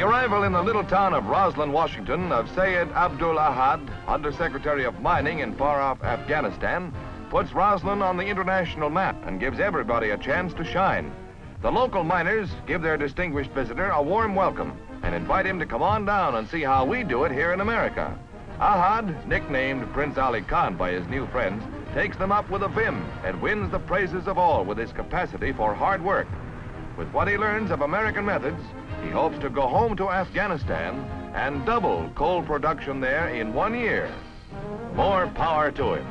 The arrival in the little town of Roslyn, Washington, of Sayed Abdul Ahad, Undersecretary of Mining in far-off Afghanistan, puts Roslyn on the international map and gives everybody a chance to shine. The local miners give their distinguished visitor a warm welcome and invite him to come on down and see how we do it here in America. Ahad, nicknamed Prince Ali Khan by his new friends, takes them up with a vim and wins the praises of all with his capacity for hard work. With what he learns of American methods, he hopes to go home to Afghanistan and double coal production there in one year. More power to him.